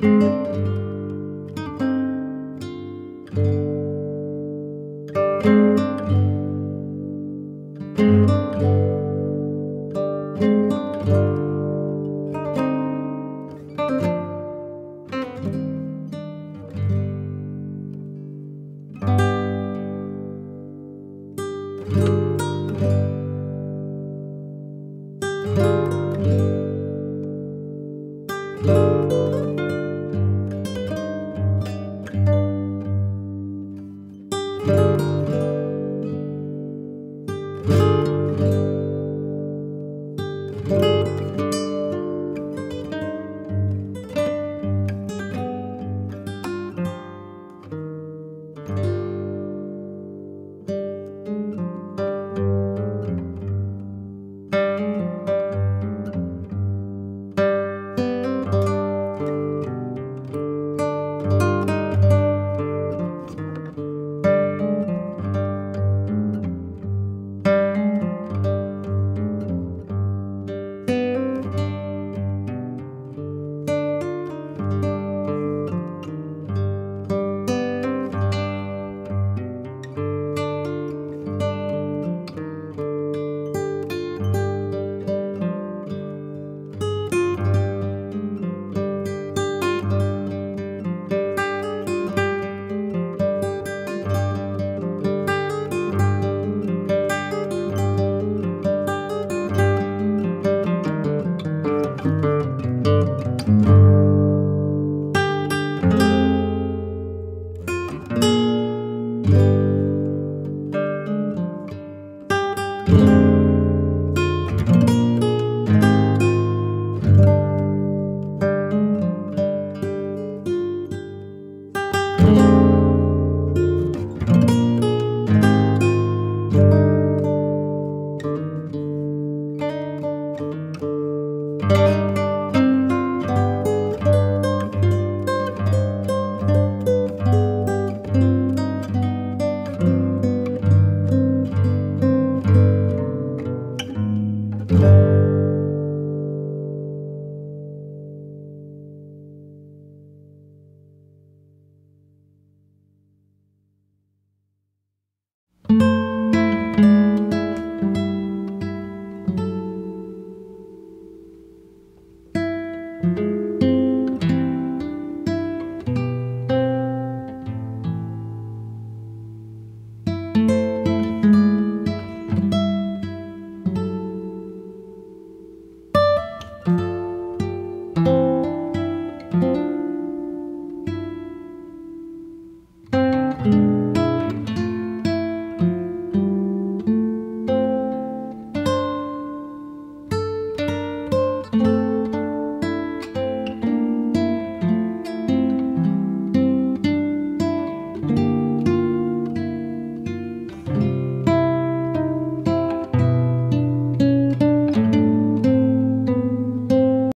Música